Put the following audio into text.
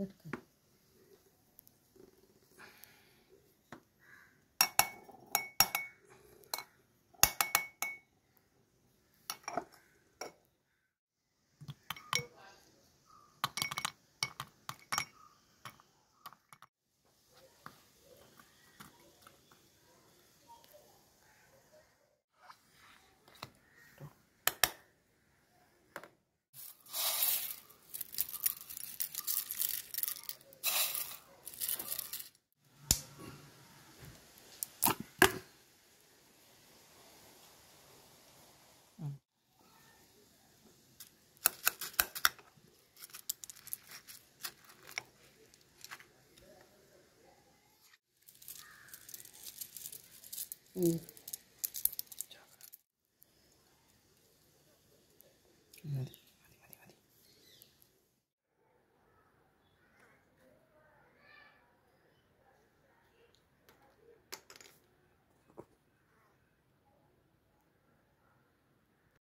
плетка. 嗯。嗯。